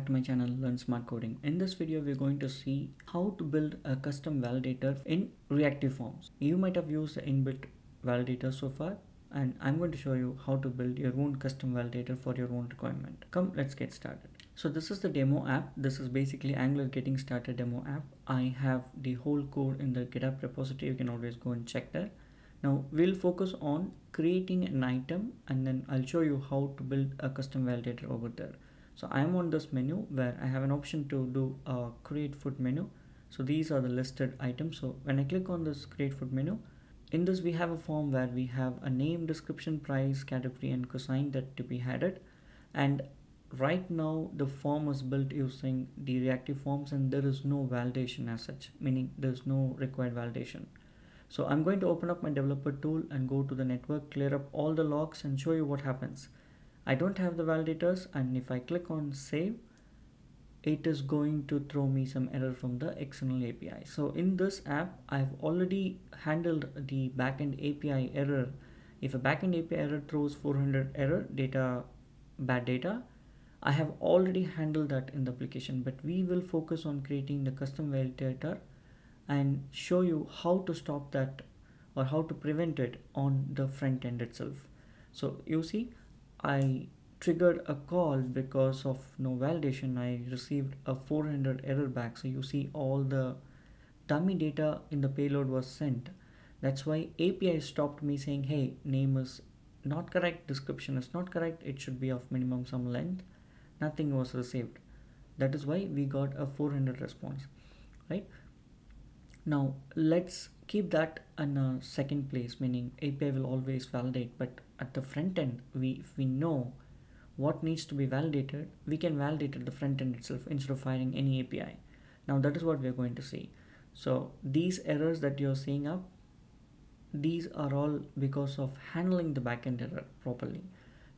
back to my channel Learn Smart Coding. In this video, we're going to see how to build a custom validator in reactive forms. You might have used the inbuilt validator so far and I'm going to show you how to build your own custom validator for your own requirement. Come, let's get started. So this is the demo app. This is basically Angular getting started demo app. I have the whole code in the GitHub repository. You can always go and check there. Now we'll focus on creating an item and then I'll show you how to build a custom validator over there. So I am on this menu where I have an option to do a create food menu. So these are the listed items. So when I click on this create food menu, in this we have a form where we have a name, description, price, category and cuisine that to be added. And right now the form is built using the reactive forms and there is no validation as such, meaning there's no required validation. So I'm going to open up my developer tool and go to the network, clear up all the logs and show you what happens. I don't have the validators and if I click on save, it is going to throw me some error from the external API. So in this app, I've already handled the backend API error. If a backend API error throws 400 error data, bad data, I have already handled that in the application, but we will focus on creating the custom validator and show you how to stop that or how to prevent it on the front end itself. So you see, I triggered a call because of no validation. I received a 400 error back. So you see all the dummy data in the payload was sent. That's why API stopped me saying, hey, name is not correct, description is not correct, it should be of minimum some length. Nothing was received. That is why we got a 400 response, right? Now let's keep that in a second place, meaning API will always validate, but at the front end, we if we know what needs to be validated, we can validate at the front end itself instead of firing any API. Now that is what we're going to see. So these errors that you're seeing up, these are all because of handling the backend error properly.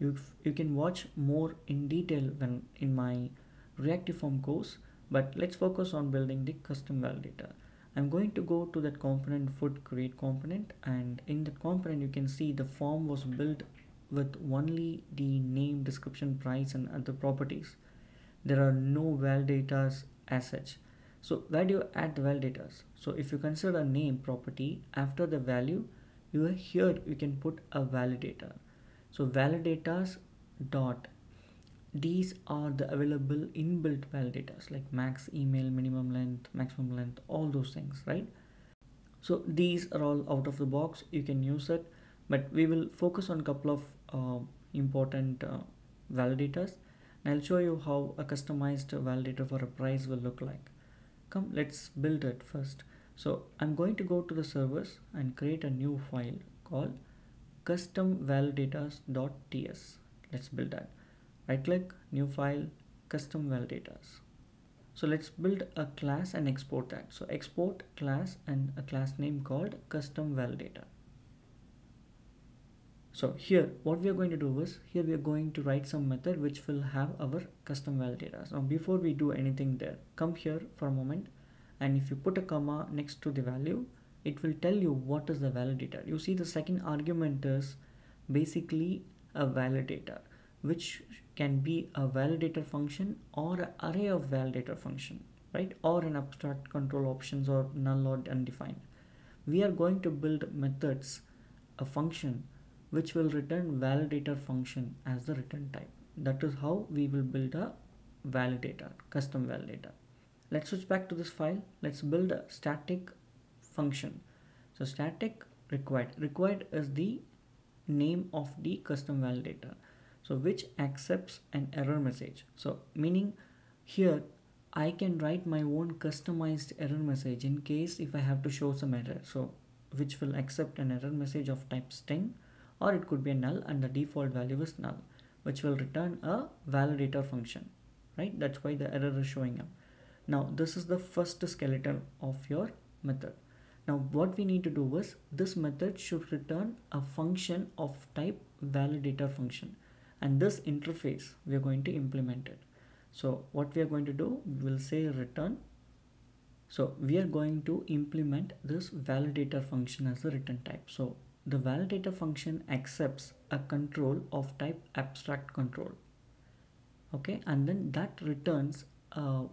You, you can watch more in detail when in my reactive form course, but let's focus on building the custom validator. I'm going to go to that component food create component and in that component you can see the form was built with only the name description price and other properties. There are no validators as such. So where do you add the validators? So if you consider a name property after the value you here you can put a validator. So validators dot these are the available inbuilt validators like max email minimum length maximum length all those things right? So these are all out of the box. You can use it. But we will focus on a couple of uh, important uh, validators. And I'll show you how a customized validator for a price will look like. Come let's build it first. So I'm going to go to the servers and create a new file called custom validators.ts let's build that right click new file custom validators. So let's build a class and export that. So export class and a class name called custom validator. So here what we are going to do is here we are going to write some method which will have our custom validators. Now before we do anything there come here for a moment. And if you put a comma next to the value it will tell you what is the validator. You see the second argument is basically a validator which can be a validator function or an array of validator function, right? Or an abstract control options or null or undefined. We are going to build methods, a function which will return validator function as the return type. That is how we will build a validator, custom validator. Let's switch back to this file. Let's build a static function. So static required. Required is the name of the custom validator so which accepts an error message? So meaning here I can write my own customized error message in case if I have to show some error. So which will accept an error message of type string or it could be a null and the default value is null which will return a validator function right? That's why the error is showing up. Now this is the first skeleton of your method. Now what we need to do is this method should return a function of type validator function and this interface we are going to implement it. So what we are going to do we will say return. So we are going to implement this validator function as a return type. So the validator function accepts a control of type abstract control. Okay and then that returns a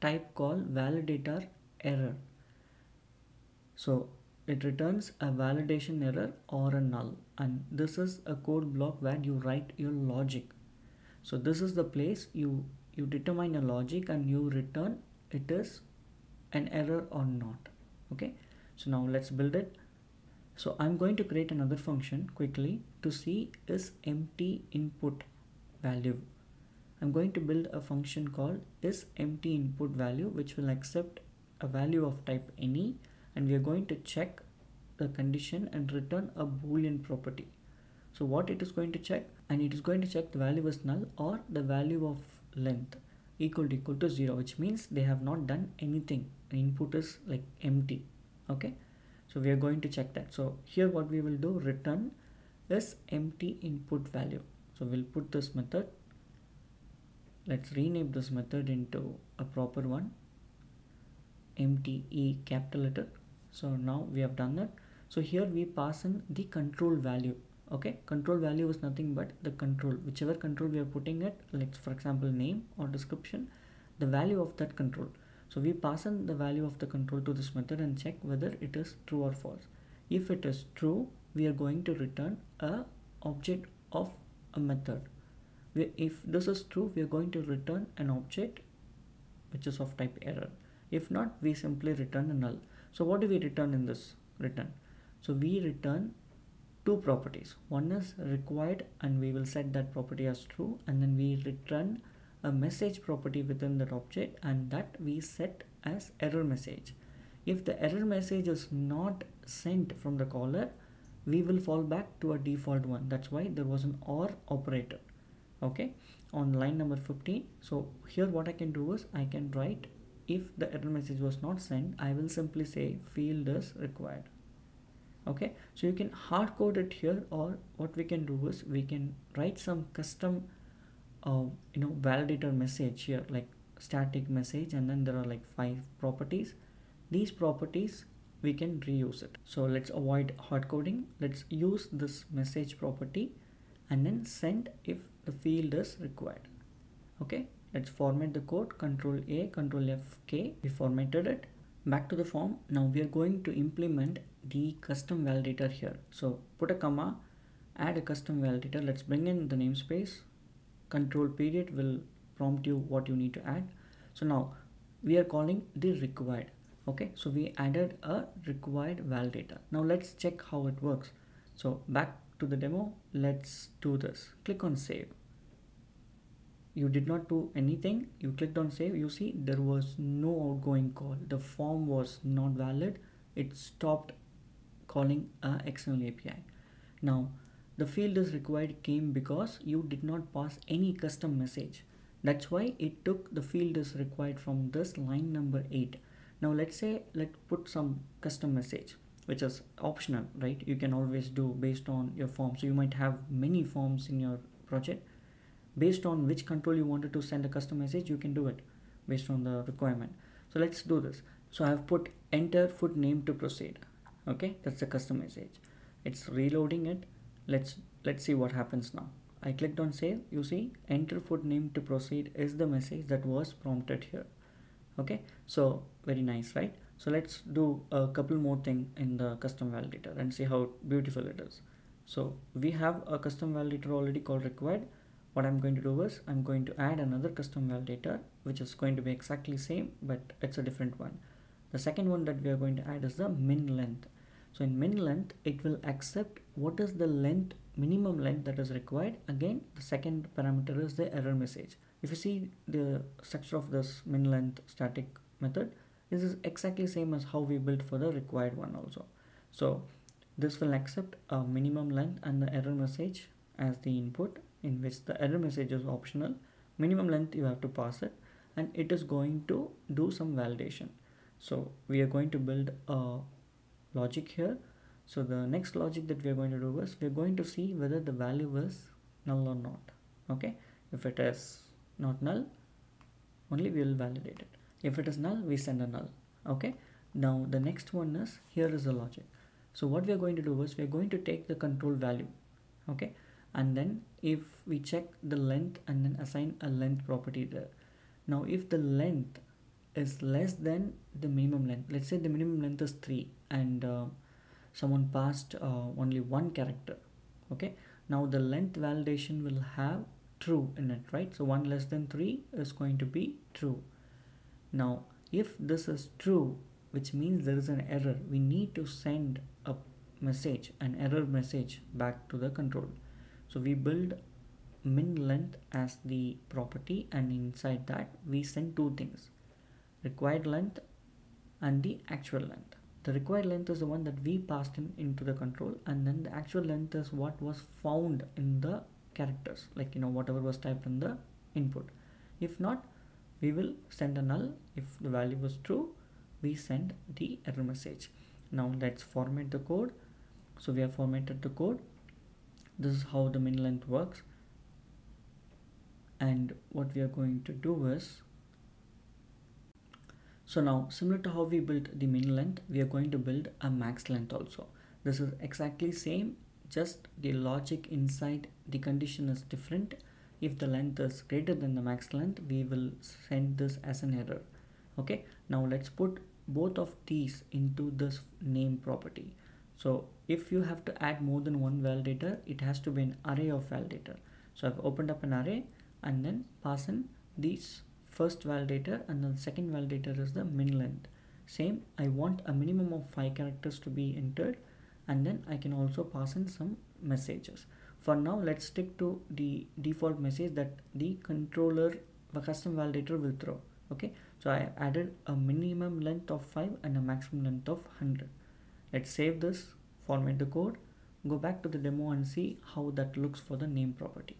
type called validator error. So it returns a validation error or a null and this is a code block where you write your logic. So this is the place you you determine a logic and you return it is an error or not okay? So now let's build it. So I'm going to create another function quickly to see is empty input value. I'm going to build a function called is empty input value which will accept a value of type any and we are going to check the condition and return a boolean property. So what it is going to check? And it is going to check the value is null or the value of length equal to equal to 0 which means they have not done anything. The input is like empty. Okay? So we are going to check that. So here what we will do return is empty input value. So we'll put this method. Let's rename this method into a proper one. Empty e capital letter so now we have done that. So here we pass in the control value. Okay? Control value is nothing but the control. Whichever control we are putting it like for example name or description the value of that control. So we pass in the value of the control to this method and check whether it is true or false. If it is true we are going to return a object of a method. We, if this is true we are going to return an object which is of type error. If not we simply return a null so what do we return in this return? So we return two properties. One is required and we will set that property as true and then we return a message property within that object and that we set as error message. If the error message is not sent from the caller we will fall back to a default one. That's why there was an or operator. Okay? On line number 15 so here what I can do is I can write if the error message was not sent I will simply say field is required. Okay? So you can hard code it here or what we can do is we can write some custom uh, you know validator message here like static message and then there are like five properties. These properties we can reuse it. So let's avoid hard coding. Let's use this message property and then send if the field is required. Okay let's format the code. Control a control f k. We formatted it. Back to the form. Now we are going to implement the custom validator here. So put a comma add a custom validator. Let's bring in the namespace. Control period will prompt you what you need to add. So now we are calling the required. Okay? So we added a required validator. Now let's check how it works. So back to the demo. Let's do this. Click on save you did not do anything you clicked on save you see there was no outgoing call. The form was not valid. It stopped calling a external API now the field is required came because you did not pass any custom message. That's why it took the field is required from this line number 8 now let's say let's put some custom message which is optional right? You can always do based on your form. So you might have many forms in your project based on which control you wanted to send a custom message you can do it based on the requirement. So let's do this. So I've put enter foot name to proceed. Okay? That's the custom message. It's reloading it. Let's let's see what happens now. I clicked on save. You see enter foot name to proceed is the message that was prompted here. Okay? So very nice right? So let's do a couple more thing in the custom validator and see how beautiful it is. So we have a custom validator already called required what I'm going to do is I'm going to add another custom validator which is going to be exactly same but it's a different one. The second one that we are going to add is the min length. So in min length it will accept what is the length minimum length that is required. Again the second parameter is the error message. If you see the structure of this min length static method this is exactly same as how we built for the required one also. So this will accept a minimum length and the error message as the input in which the error message is optional. Minimum length you have to pass it. And it is going to do some validation. So we are going to build a logic here. So the next logic that we are going to do is we're going to see whether the value is null or not. Okay? If it is not null only we will validate it. If it is null we send a null. Okay? Now the next one is here is the logic. So what we are going to do is we are going to take the control value. Okay and then if we check the length and then assign a length property there. Now if the length is less than the minimum length let's say the minimum length is 3 and uh, someone passed uh, only one character okay? Now the length validation will have true in it right? So 1 less than 3 is going to be true. Now if this is true which means there is an error we need to send a message an error message back to the control so we build min length as the property and inside that we send two things required length and the actual length. The required length is the one that we passed in into the control and then the actual length is what was found in the characters like you know whatever was typed in the input. If not we will send a null. If the value was true we send the error message. Now let's format the code. So we have formatted the code this is how the min length works. And what we are going to do is so now similar to how we built the min length we are going to build a max length also. This is exactly same just the logic inside the condition is different. If the length is greater than the max length we will send this as an error. Okay? Now let's put both of these into this name property so if you have to add more than one validator it has to be an array of validator. So I've opened up an array and then pass in these first validator and then second validator is the min length. Same I want a minimum of five characters to be entered and then I can also pass in some messages. For now let's stick to the default message that the controller the custom validator will throw okay? So I added a minimum length of 5 and a maximum length of 100 let's save this format the code go back to the demo and see how that looks for the name property.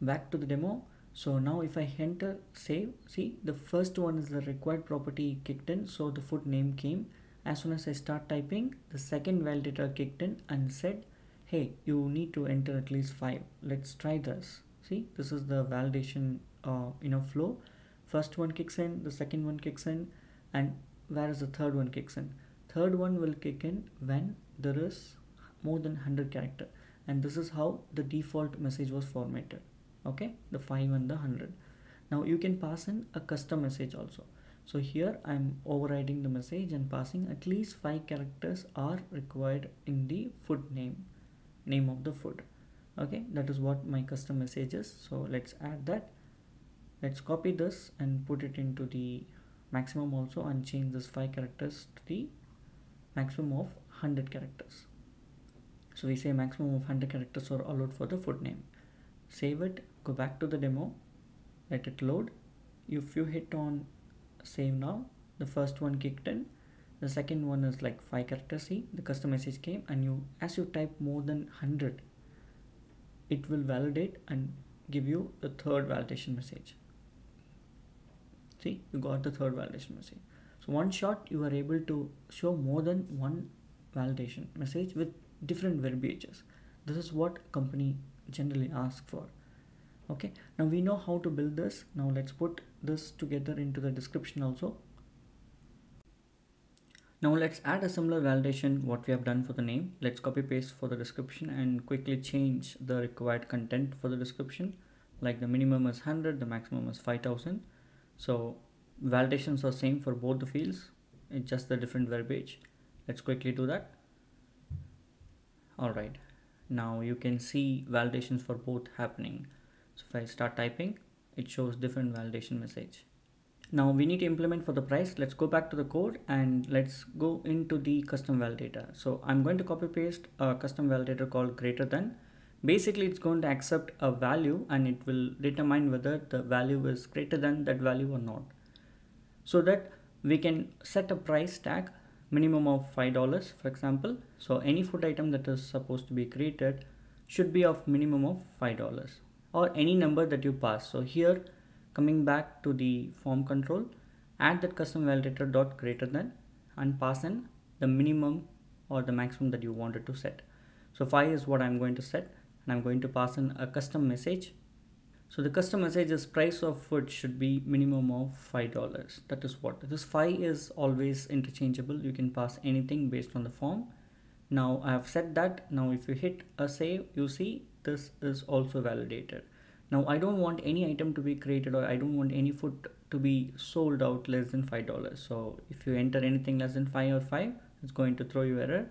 Back to the demo. So now if I enter save see the first one is the required property kicked in so the food name came. As soon as I start typing the second validator kicked in and said hey you need to enter at least five. Let's try this. See this is the validation uh, you know flow. First one kicks in the second one kicks in and where is the third one kicks in third one will kick in when there is more than 100 character. And this is how the default message was formatted. Okay? The 5 and the 100 now you can pass in a custom message also. So here I'm overriding the message and passing. At least 5 characters are required in the food name name of the food. Okay? That is what my custom message is. So let's add that. Let's copy this and put it into the maximum also and change this 5 characters to the maximum of 100 characters. So we say maximum of 100 characters are allowed for the food name. Save it go back to the demo let it load. If you hit on save now the first one kicked in the second one is like 5 characters see the custom message came and you as you type more than 100 it will validate and give you the third validation message. See you got the third validation message so one shot you are able to show more than one validation message with different verbiages this is what company generally ask for okay now we know how to build this now let's put this together into the description also now let's add a similar validation what we have done for the name. Let's copy paste for the description and quickly change the required content for the description. Like the minimum is 100, the maximum is 5000. So validations are same for both the fields. It's just the different verbiage. Let's quickly do that. All right. Now you can see validations for both happening. So if I start typing, it shows different validation message. Now we need to implement for the price. Let's go back to the code and let's go into the custom validator. So I'm going to copy paste a custom validator called greater than. Basically, it's going to accept a value and it will determine whether the value is greater than that value or not. So that we can set a price tag minimum of $5 for example. So any food item that is supposed to be created should be of minimum of $5 or any number that you pass. So here coming back to the form control add that custom validator dot greater than and pass in the minimum or the maximum that you wanted to set so 5 is what I'm going to set and I'm going to pass in a custom message so the custom message is price of food should be minimum of five dollars. That is what this 5 is always interchangeable. You can pass anything based on the form. Now I have said that. Now if you hit a save you see this is also validated. Now I don't want any item to be created or I don't want any food to be sold out less than five dollars. So if you enter anything less than five or five it's going to throw you error.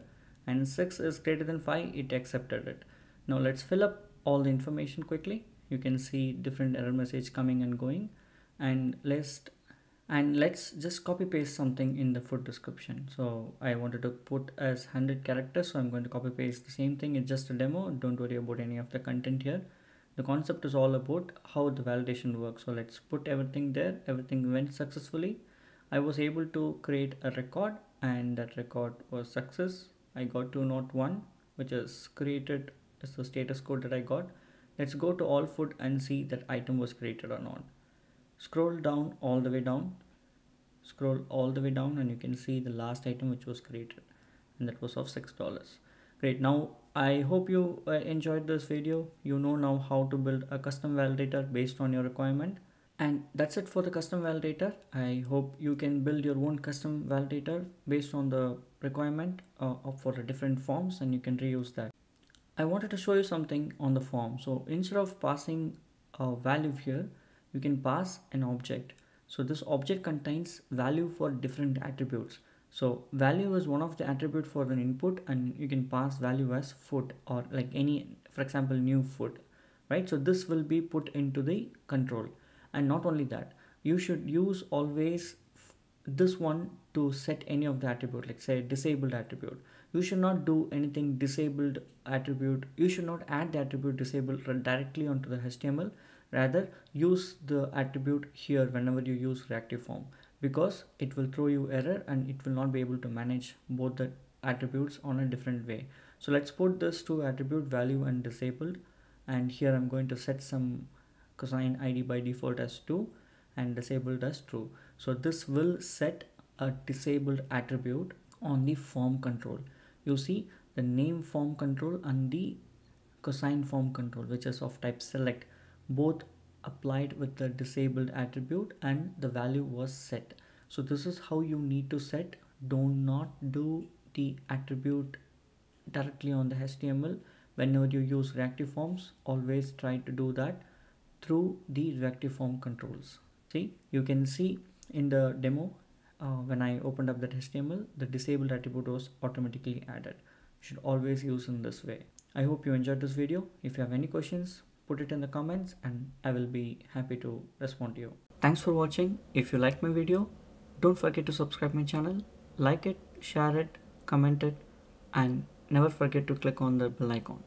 And six is greater than five it accepted it. Now let's fill up all the information quickly you can see different error message coming and going. And let's and let's just copy paste something in the food description. So i wanted to put as 100 characters so i'm going to copy paste the same thing. It's just a demo. Don't worry about any of the content here. The concept is all about how the validation works. So let's put everything there. Everything went successfully. I was able to create a record and that record was success. I got to note one which is created as the status code that i got let's go to all food and see that item was created or not. Scroll down all the way down. Scroll all the way down and you can see the last item which was created and that was of six dollars. Great. Now i hope you uh, enjoyed this video. You know now how to build a custom validator based on your requirement. And that's it for the custom validator. I hope you can build your own custom validator based on the requirement uh, for the different forms and you can reuse that i wanted to show you something on the form. So instead of passing a value here you can pass an object. So this object contains value for different attributes. So value is one of the attribute for an input and you can pass value as foot or like any for example new foot, right? So this will be put into the control. And not only that you should use always this one to set any of the attribute like say disabled attribute you should not do anything disabled attribute. You should not add the attribute disabled directly onto the html rather use the attribute here whenever you use reactive form because it will throw you error and it will not be able to manage both the attributes on a different way. So let's put this to attribute value and disabled. And here i'm going to set some cuisine id by default as 2 and disabled as true. So this will set a disabled attribute on the form control you see the name form control and the cuisine form control which is of type select both applied with the disabled attribute and the value was set. So this is how you need to set. Do not do the attribute directly on the html whenever you use reactive forms always try to do that through the reactive form controls. See you can see in the demo uh, when i opened up that html the disabled attribute was automatically added you should always use in this way i hope you enjoyed this video if you have any questions put it in the comments and I will be happy to respond to you. Thanks for watching. If you like my video, don't forget to subscribe my channel, like it, share it, comment it, and never forget to click on the bell icon.